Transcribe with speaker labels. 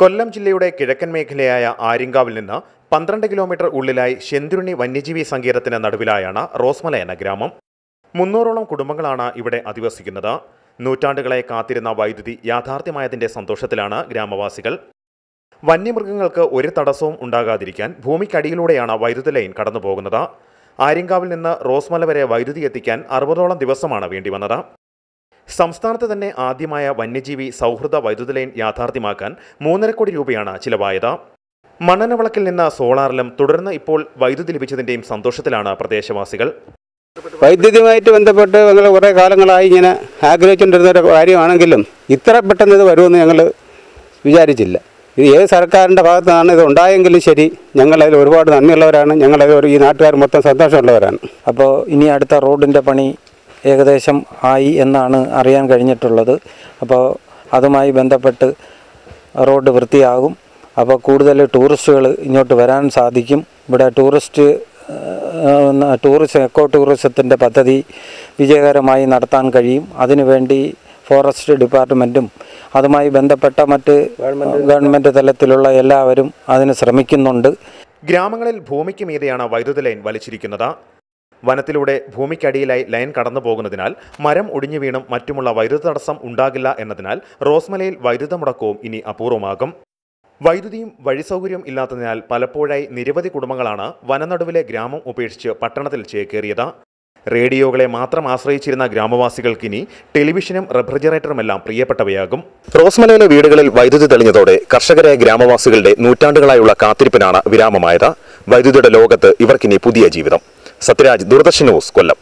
Speaker 1: കൊല്ലം ജില്ലയുടെ കിഴക്കൻ മേഖലയായ ആര്യങ്കാവിൽ നിന്ന് പന്ത്രണ്ട് കിലോമീറ്റർ ഉള്ളിലായി ശെന്തുരുണി വന്യജീവി സങ്കേതത്തിന് നടുവിലായാണ് റോസ്മല എന്ന ഗ്രാമം. മുന്നൂറോളം കുടുംബങ്ങളാണ് ഇവിടെ അധിവസിക്കുന്നത്. നൂറ്റാണ്ടുകളെ കാത്തിരുന്ന വൈദ്യുതി യാഥാർത്ഥ്യമായതിന്റെ സന്തോഷത്തിലാണ് ഗ്രാമവാസികൾ. വന്യമൃഗങ്ങൾക്ക് ഒരു തടസ്സവും ഉണ്ടാകാതിരിക്കാൻ ഭൂമിക്കടിയിലൂടെയാണ് വൈദ്യുതി ലൈൻ കടന്നുപോകുന്നത്. ആര്യങ്കാവിൽ നിന്ന് റോസ്മല വരെ വൈദ്യുതി എത്തിക്കാൻ അറുപതോളം ദിവസമാണ് വേണ്ടിവന്നത്. സംസ്ഥാനത്ത് തന്നെ ആദ്യമായ വന്യജീവി സൗഹൃദ വൈദ്യുത ലൈൻ യാഥാർത്ഥ്യമാക്കാൻ മൂന്നര കോടി രൂപയാണ് ചിലവായത്. മണ്ണനവിളക്കിൽ നിന്ന് സോളാറിലും തുടർന്ന് ഇപ്പോൾ വൈദ്യുതി ലഭിച്ചതിന്റെയും സന്തോഷത്തിലാണ് പ്രദേശവാസികൾ.
Speaker 2: വൈദ്യുതിയുമായിട്ട് ബന്ധപ്പെട്ട് ഞങ്ങൾ കുറേ കാലങ്ങളായി ഇങ്ങനെ ആഗ്രഹിച്ചുകൊണ്ടിരുന്ന ഒരു കാര്യമാണെങ്കിലും ഇത്ര പെട്ടെന്ന് ഇത് വരുമെന്ന് ഞങ്ങൾ വിചാരിച്ചില്ല. ഇത് ഏത് സർക്കാരിന്റെ ഭാഗത്തു നിന്നാണ് ഇത് ഉണ്ടായെങ്കിലും ശരി ഞങ്ങളതിൽ ഒരുപാട് നന്ദിയുള്ളവരാണ് ഞങ്ങളത് ഒരു ഈ നാട്ടുകാർ മൊത്തം സന്തോഷമുള്ളവരാണ്.
Speaker 3: അപ്പോൾ ഇനി അടുത്ത റോഡിന്റെ പണി ഏകദേശം ആയി എന്നാണ് അറിയാൻ കഴിഞ്ഞിട്ടുള്ളത്. അപ്പോൾ അതുമായി ബന്ധപ്പെട്ട് റോഡ് വൃത്തിയാകും. അപ്പോൾ കൂടുതൽ ടൂറിസ്റ്റുകൾ ഇങ്ങോട്ട് വരാൻ സാധിക്കും. ഇവിടെ ടൂറിസ്റ്റ് ടൂറിസം എക്കോ ടൂറിസത്തിന്റെ പദ്ധതി വിജയകരമായി നടത്താൻ കഴിയും. അതിനുവേണ്ടി ഫോറസ്റ്റ് ഡിപ്പാർട്ട്മെന്റും അതുമായി ബന്ധപ്പെട്ട മറ്റ് ഗവൺമെന്റ് തലത്തിലുള്ള എല്ലാവരും അതിന് ശ്രമിക്കുന്നുണ്ട്.
Speaker 1: ഗ്രാമങ്ങളിൽ ഭൂമിക്ക് മീതെയാണ് വൈദ്യുതി ലൈൻ വലിച്ചിരിക്കുന്നത്. വനത്തിലൂടെ ഭൂമിക്കടിയിലായി ലൈൻ കടന്നു പോകുന്നതിനാൽ മരം ഒടിഞ്ഞു വീണും മറ്റുമുള്ള വൈദ്യുത തടസ്സം ഉണ്ടാകില്ല എന്നതിനാൽ റോസ്മലയിൽ വൈദ്യുത മുടക്കവും ഇനി അപൂർവമാകും. വൈദ്യുതിയും വഴിസൗകര്യവും ഇല്ലാത്തതിനാൽ പലപ്പോഴായി നിരവധി കുടുംബങ്ങളാണ് വനനടുവിലെ ഗ്രാമം ഉപേക്ഷിച്ച് പട്ടണത്തിൽ ചേക്കേറിയത്. റേഡിയോകളെ മാത്രം ആശ്രയിച്ചിരുന്ന ഗ്രാമവാസികൾക്കിനി ടെലിവിഷനും റെഫ്രിജറേറ്ററുമെല്ലാം പ്രിയപ്പെട്ടവയാകും. റോസ്മലയിലെ വീടുകളിൽ വൈദ്യുതി തെളിഞ്ഞതോടെ കർഷകരായ ഗ്രാമവാസികളുടെ നൂറ്റാണ്ടുകളായുള്ള കാത്തിരിപ്പിനാണ് വിരാമമായത്. വൈദ്യുതിയുടെ ലോകത്ത് ഇവർക്കിനി പുതിയ ജീവിതം. സത്യരാജ് ദൂരദർശൻ ന്യൂസ് കൊല്ലം